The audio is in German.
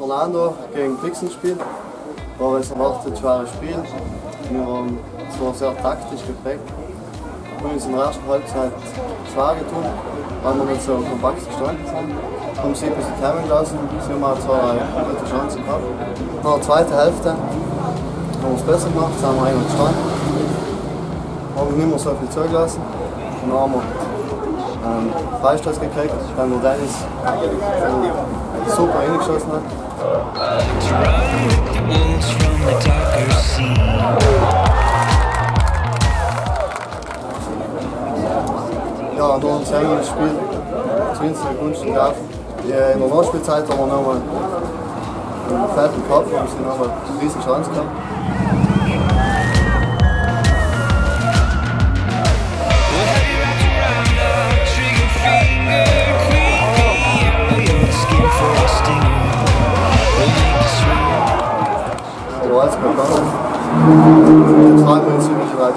Ando gegen Brixen gespielt. War es erwartet ein schweres Spiel. Wir waren, es war sehr taktisch geprägt. Wir haben uns in der ersten Halbzeit schwer getan, weil wir nicht so kompakt gestanden sind. Haben sie ein bisschen hemmen gelassen, sie haben auch zwei gute Chancen gehabt. Nach der zweiten Hälfte haben wir es besser gemacht, sind wir eigentlich gestanden. Haben nicht mehr so viel zugelassen. Dann haben wir ähm, Freistoß gekriegt, dann Dennis äh, super reingeschossen hat. Ja, und dann haben wir das Spiel zu unseren Gunsten gelaufen. Ja, In der Nachspielzeit haben wir nochmal einen fetten Kopf, haben sie nochmal eine riesen Chance gehabt. War gegangen. Jetzt fahren wir uns ziemlich weit.